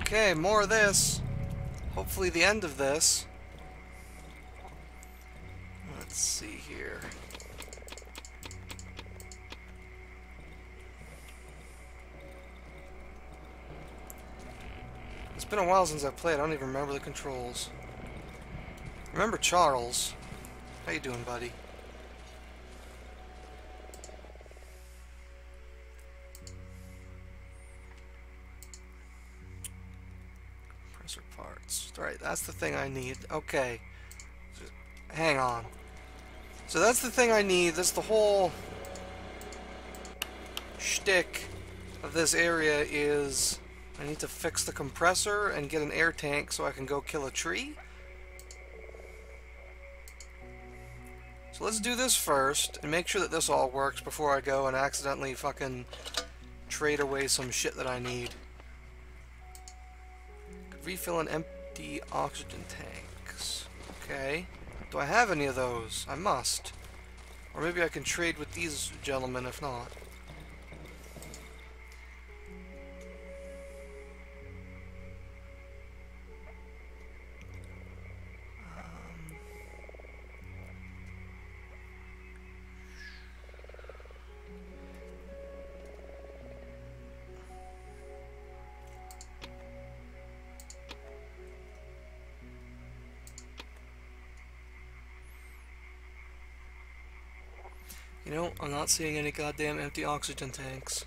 Okay, more of this. Hopefully the end of this. Let's see here. It's been a while since I played. I don't even remember the controls. Remember Charles. How you doing, buddy? Parts. Right, that's the thing I need. Okay. Hang on. So that's the thing I need. That's the whole shtick of this area is I need to fix the compressor and get an air tank so I can go kill a tree. So let's do this first and make sure that this all works before I go and accidentally fucking trade away some shit that I need. Refill an empty oxygen tanks. Okay. Do I have any of those? I must. Or maybe I can trade with these gentlemen if not. You know, I'm not seeing any goddamn empty oxygen tanks.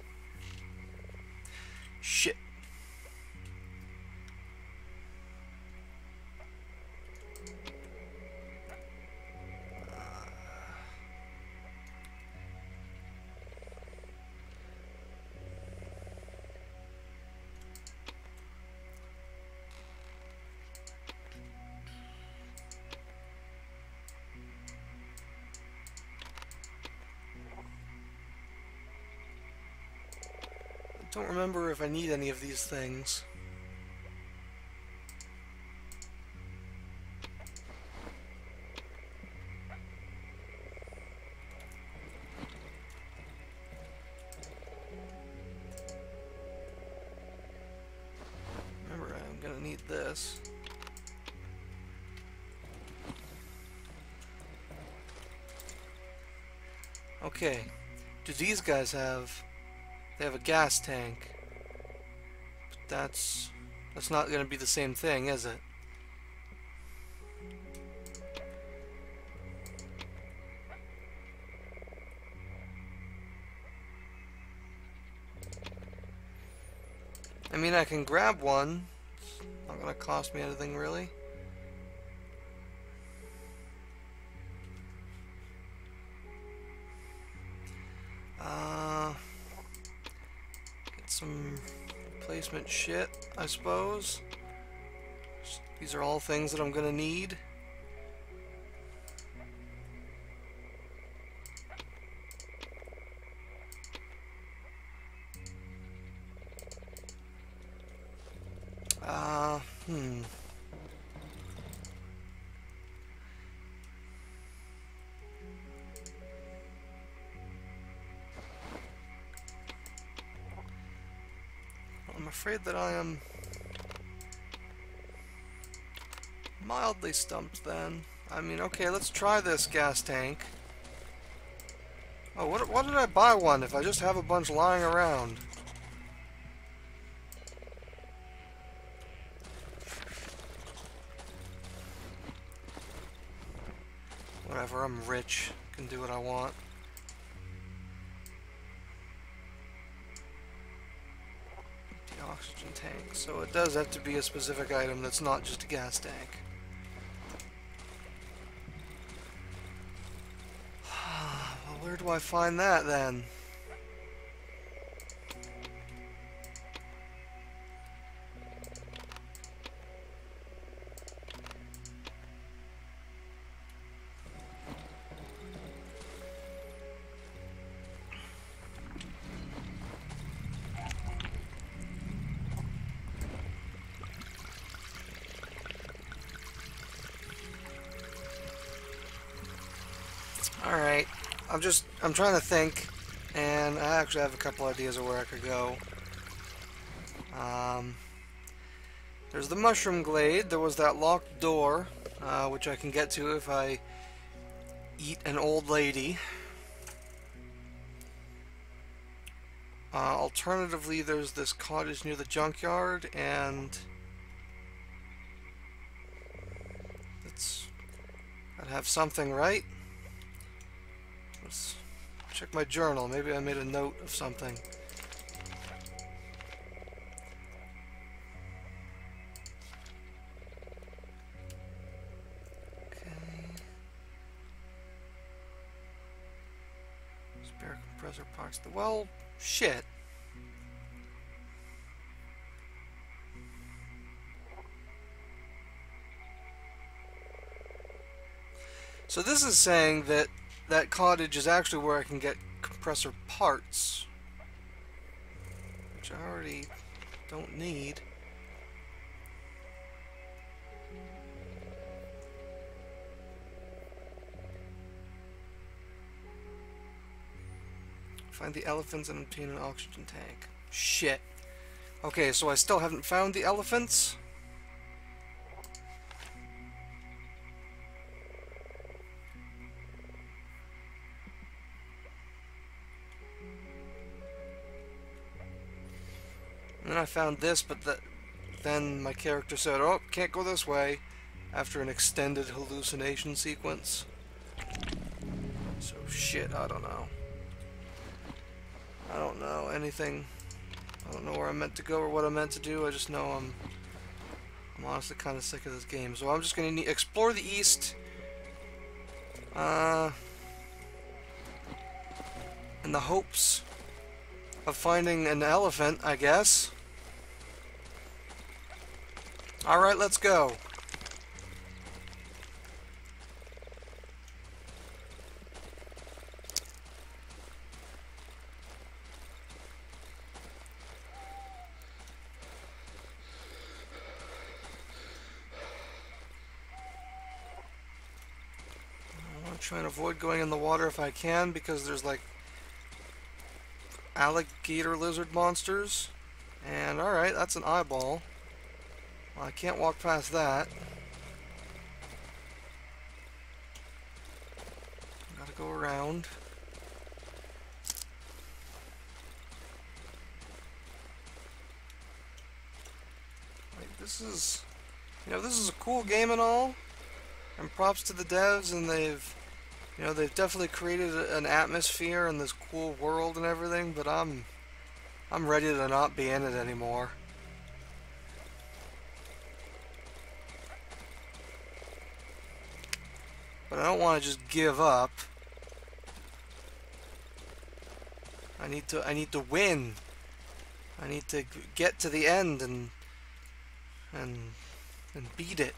Remember if I need any of these things. Remember, I'm gonna need this. Okay, do these guys have they have a gas tank. That's that's not going to be the same thing, is it? I mean, I can grab one. It's not going to cost me anything, really. Shit, I suppose. These are all things that I'm going to need. Uh, hmm. Afraid that I am mildly stumped then. I mean, okay, let's try this gas tank. Oh, what, what did I buy one if I just have a bunch lying around? Whatever, I'm rich. Can do what I want. So it does have to be a specific item that's not just a gas tank. where do I find that then? I'm trying to think, and I actually have a couple ideas of where I could go. Um, there's the Mushroom Glade. There was that locked door, uh, which I can get to if I eat an old lady. Uh, alternatively, there's this cottage near the junkyard, and it's I'd have something right. Let's check my journal. Maybe I made a note of something. Well, shit. So this is saying that that cottage is actually where I can get compressor parts. Which I already don't need. Find the elephants and obtain an oxygen tank. Shit. Okay, so I still haven't found the elephants. Then I found this, but the, then my character said, oh, can't go this way, after an extended hallucination sequence. So shit, I don't know. I don't know anything. I don't know where I'm meant to go or what I'm meant to do. I just know I'm I'm honestly kind of sick of this game. So I'm just going to explore the east. Uh, in the hopes of finding an elephant, I guess. Alright, let's go. I wanna try and avoid going in the water if I can because there's like alligator lizard monsters. And alright, that's an eyeball. Well, I can't walk past that. Gotta go around. This is... You know, this is a cool game and all. And props to the devs, and they've you know, they've definitely created an atmosphere and this cool world and everything, but I'm I'm ready to not be in it anymore. But I don't want to just give up. I need to I need to win. I need to get to the end and and and beat it.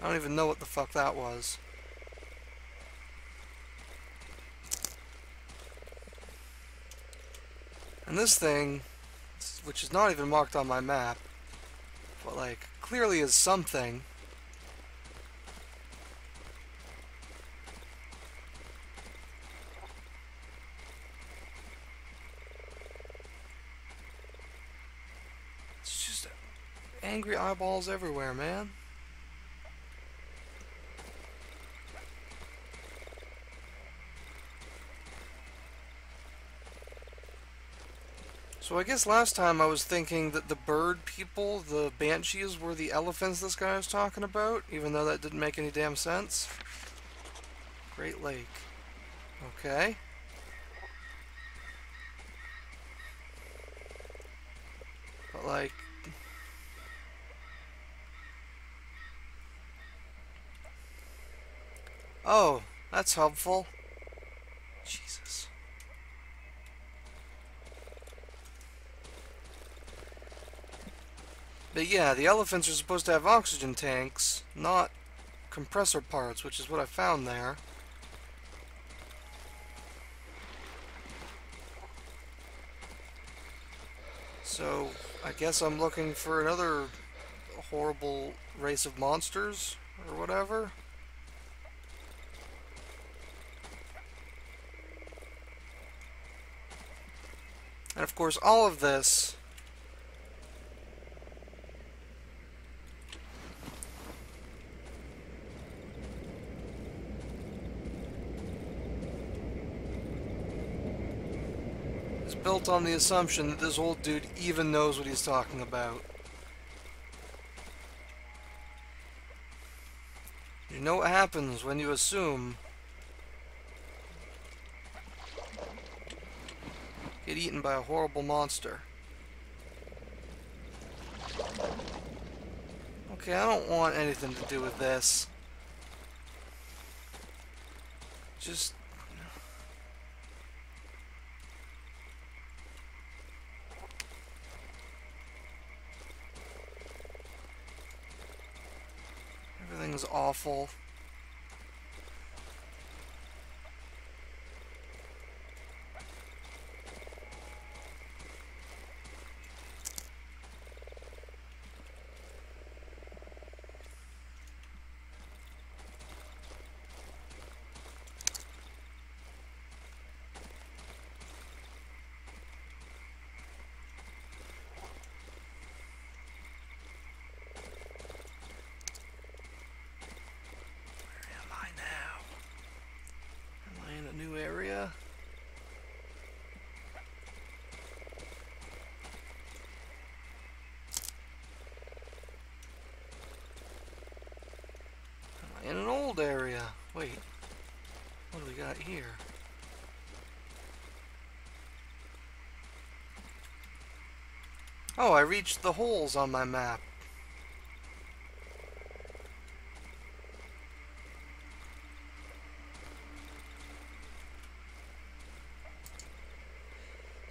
I don't even know what the fuck that was. And this thing, which is not even marked on my map, but like, clearly is something. It's just angry eyeballs everywhere, man. So I guess last time I was thinking that the bird people, the banshees, were the elephants this guy was talking about, even though that didn't make any damn sense. Great Lake. Okay. But like... Oh, that's helpful. But yeah, the elephants are supposed to have oxygen tanks, not compressor parts, which is what I found there. So, I guess I'm looking for another horrible race of monsters or whatever. And of course, all of this is on the assumption that this old dude even knows what he's talking about. You know what happens when you assume get eaten by a horrible monster. Okay, I don't want anything to do with this. Just... Everything's awful. In an old area. Wait, what do we got here? Oh, I reached the holes on my map.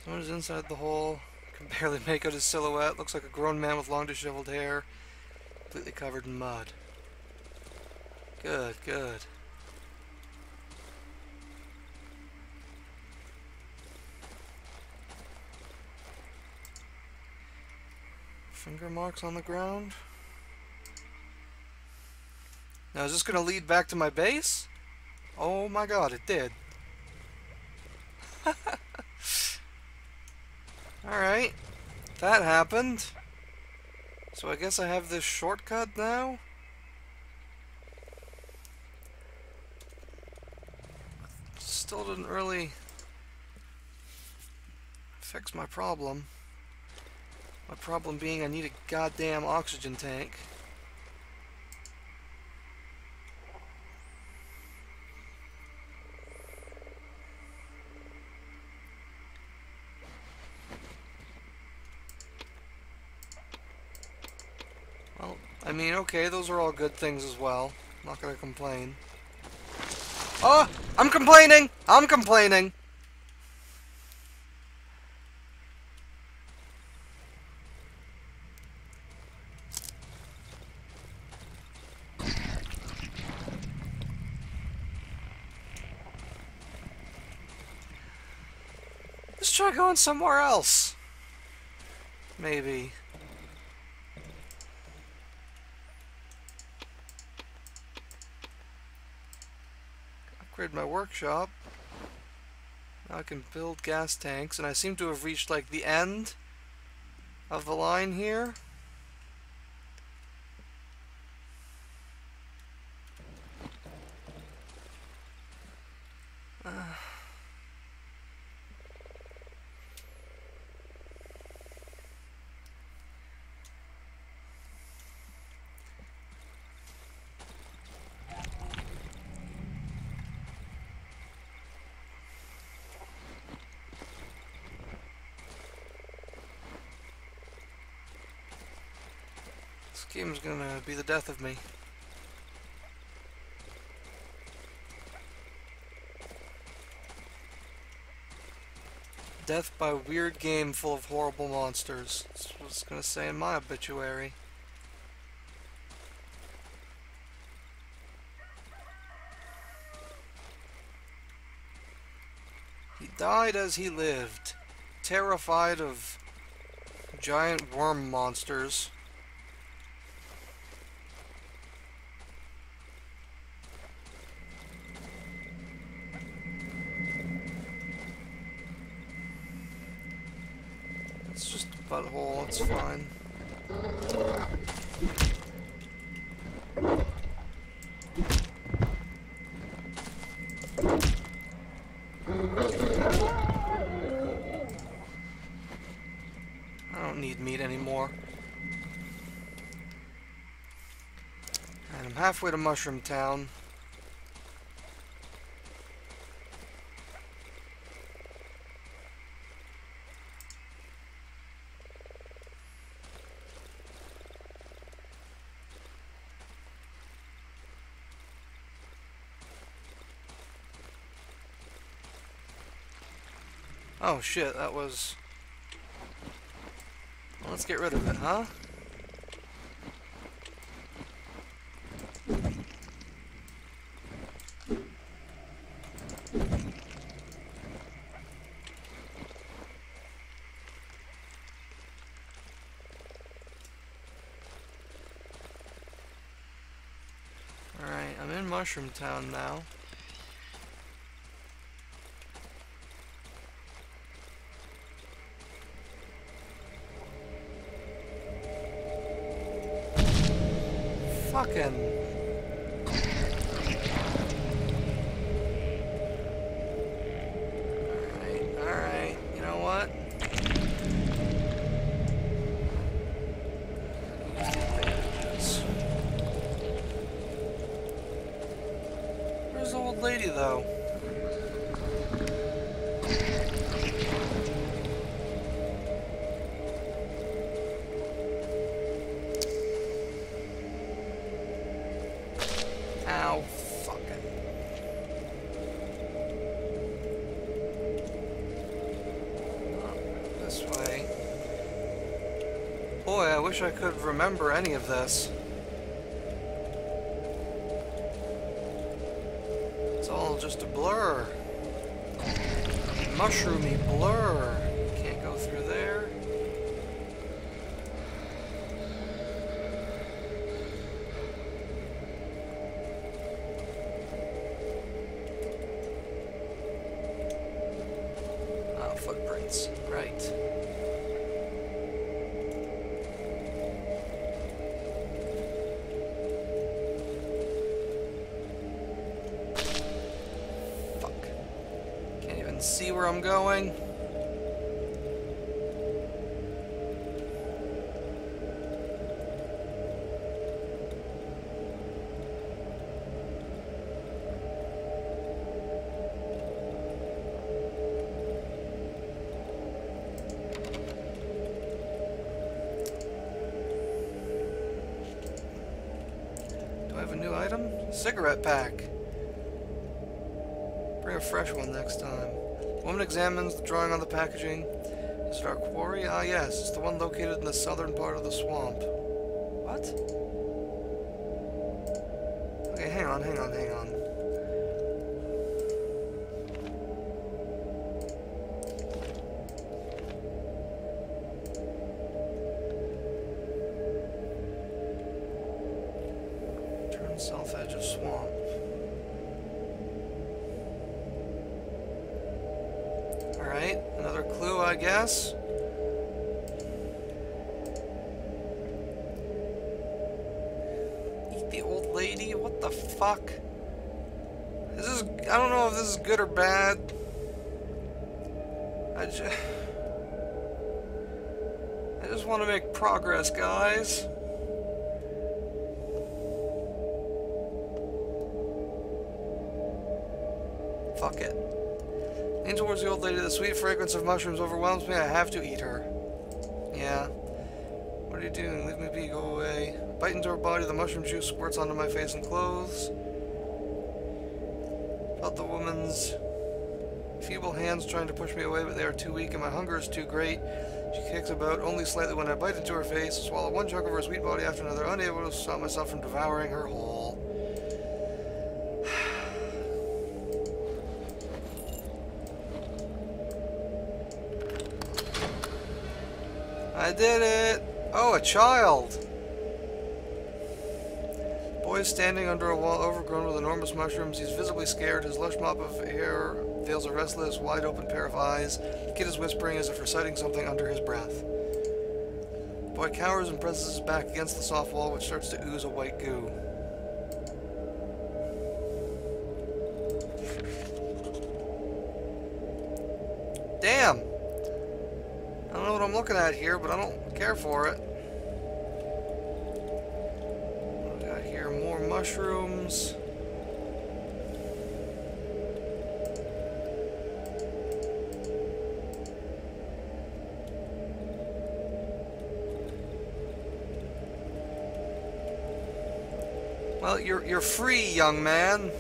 Someone's inside the hole. Can barely make out his silhouette. Looks like a grown man with long disheveled hair. Completely covered in mud. Good, good. Finger marks on the ground. Now is this going to lead back to my base? Oh my god, it did. Alright. That happened. So I guess I have this shortcut now? Still didn't really fix my problem. My problem being I need a goddamn oxygen tank. Well, I mean, okay, those are all good things as well. I'm not gonna complain. Oh! I'm complaining! I'm complaining! Let's try going somewhere else. Maybe. Upgrade my workshop. Now I can build gas tanks, and I seem to have reached like the end of the line here. Uh. game's gonna be the death of me. Death by weird game full of horrible monsters. That's what I was gonna say in my obituary. He died as he lived, terrified of giant worm monsters. It's just a butthole, it's fine. I don't need meat anymore. And I'm halfway to Mushroom Town. Oh shit, that was... Let's get rid of it, huh? Alright, I'm in Mushroom Town now. The old lady, though? Wish I could remember any of this. It's all just a blur. Mushroomy blur. See where I'm going. Do I have a new item? Cigarette pack. Bring a fresh one next time. Woman examines the drawing on the packaging. Is it our quarry? Ah, yes. It's the one located in the southern part of the swamp. What? Okay, hang on, hang on, hang on. Turn south edge of swamp. I guess. Eat the old lady? What the fuck? This is. I don't know if this is good or bad. I just. I just want to make progress, guys. Fuck it. Lean towards the old lady. The sweet fragrance of mushrooms overwhelms me. I have to eat her. Yeah. What are you doing? Leave me be. Go away. Bite into her body. The mushroom juice squirts onto my face and clothes. Felt the woman's feeble hands trying to push me away, but they are too weak and my hunger is too great. She kicks about only slightly when I bite into her face, swallow one chunk of her sweet body after another, unable to stop myself from devouring her whole. Did it! Oh, a child! Boy is standing under a wall overgrown with enormous mushrooms. He's visibly scared. His lush mop of hair veils a restless, wide-open pair of eyes. The kid is whispering as if reciting something under his breath. Boy cowers and presses his back against the soft wall, which starts to ooze a white goo. Care for it. What got here? More mushrooms. Well, you're you're free, young man.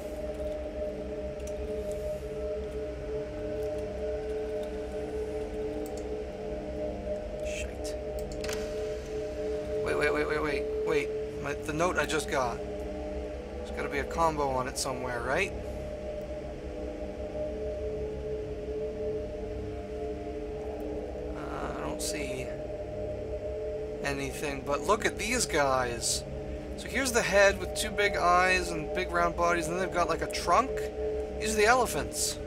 Combo on it somewhere, right? Uh, I don't see anything, but look at these guys. So here's the head with two big eyes and big round bodies, and then they've got like a trunk. These are the elephants.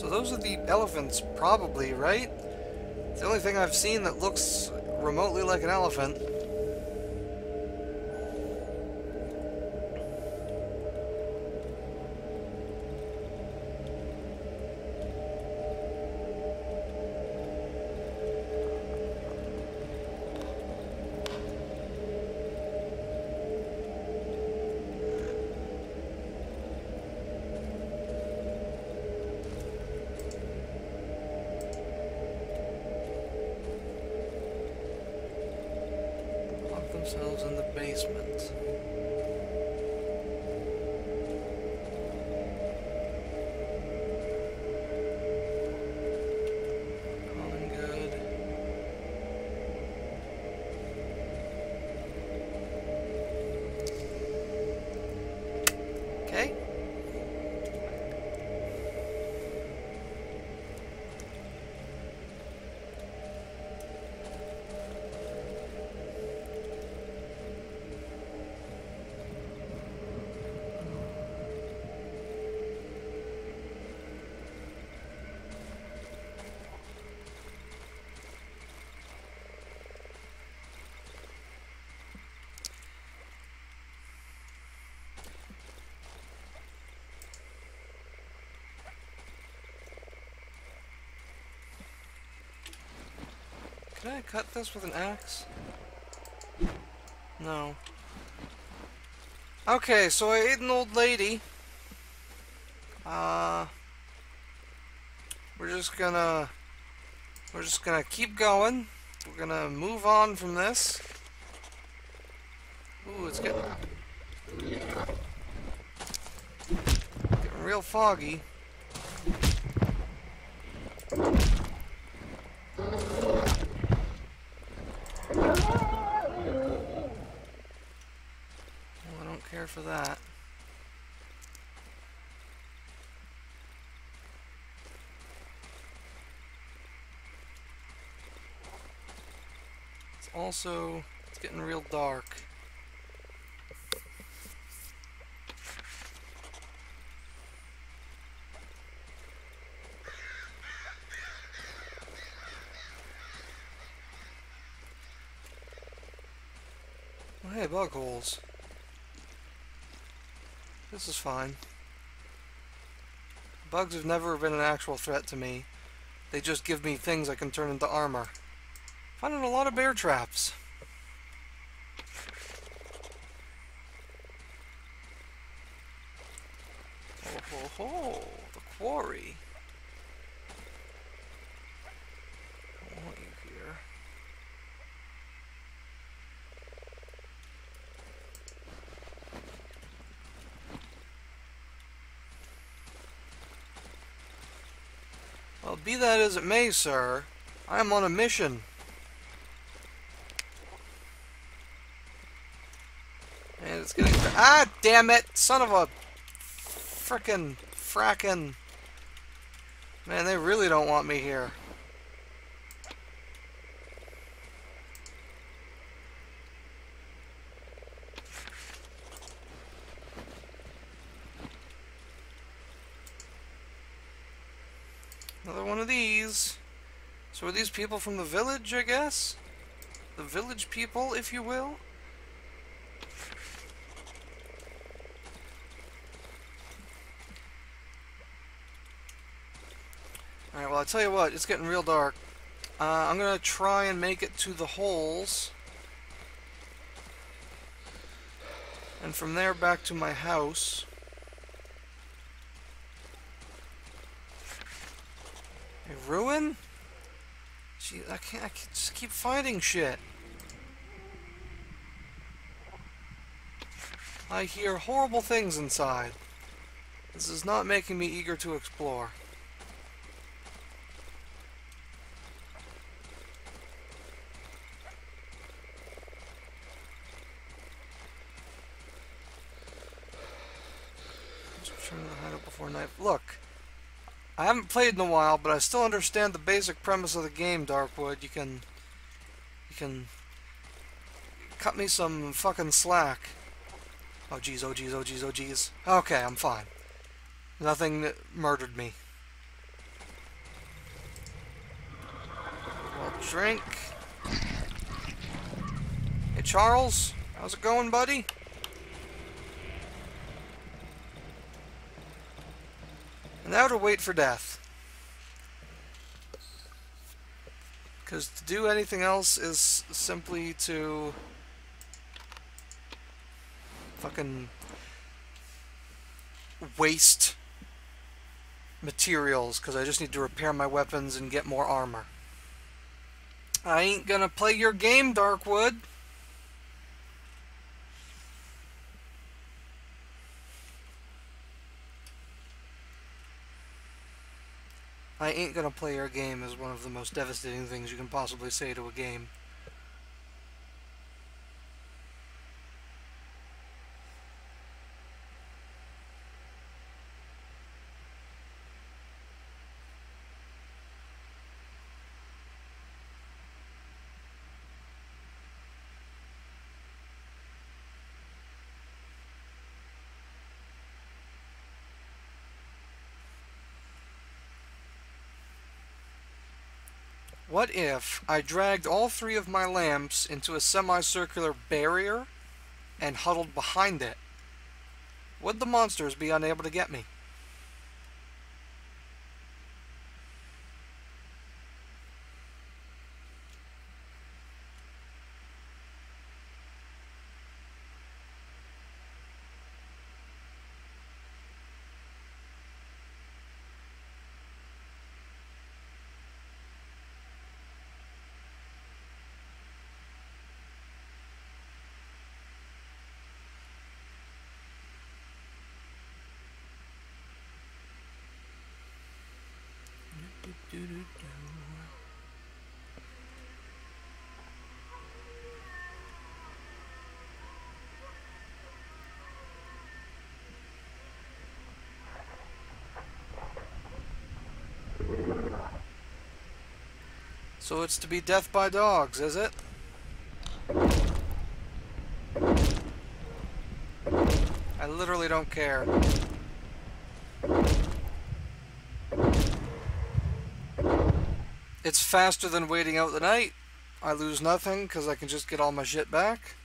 So those are the elephants, probably, right? It's the only thing I've seen that looks remotely like an elephant. Can I cut this with an axe? No. Okay, so I ate an old lady. Uh, we're just gonna, we're just gonna keep going. We're gonna move on from this. Ooh, it's getting, getting real foggy. Well, I don't care for that. It's also, it's getting real dark. Oh, hey, bug holes. This is fine. Bugs have never been an actual threat to me. They just give me things I can turn into armor. Finding a lot of bear traps. Ho ho ho! The quarry. I want you here. Well, be that as it may, sir, I am on a mission. And it's getting... Ah, damn it! Son of a... Frickin' frackin'... Man, they really don't want me here. Another one of these. So are these people from the village, I guess? The village people, if you will? Alright, well, I'll tell you what, it's getting real dark. Uh, I'm going to try and make it to the holes. And from there back to my house. A ruin? Gee, I can't, I can't just keep finding shit. I hear horrible things inside. This is not making me eager to explore. before night. Look, I haven't played in a while, but I still understand the basic premise of the game, Darkwood. You can... You can... Cut me some fucking slack. Oh jeez, oh jeez, oh jeez, oh jeez. Okay, I'm fine. Nothing murdered me. Well, drink. Hey, Charles. How's it going, buddy? Now to wait for death. Because to do anything else is simply to fucking waste materials because I just need to repair my weapons and get more armor. I ain't gonna play your game, Darkwood. I ain't gonna play your game is one of the most devastating things you can possibly say to a game. What if I dragged all three of my lamps into a semicircular barrier and huddled behind it? Would the monsters be unable to get me? So it's to be death by dogs, is it? I literally don't care. It's faster than waiting out the night. I lose nothing because I can just get all my shit back.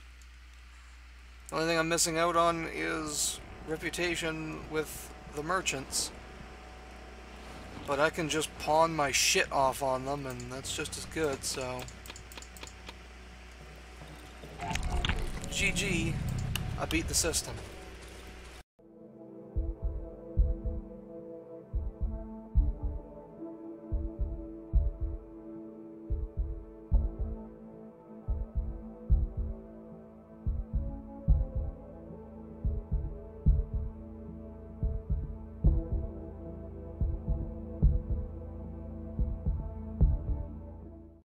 The only thing I'm missing out on is reputation with the merchants. But I can just pawn my shit off on them, and that's just as good, so... GG, I beat the system.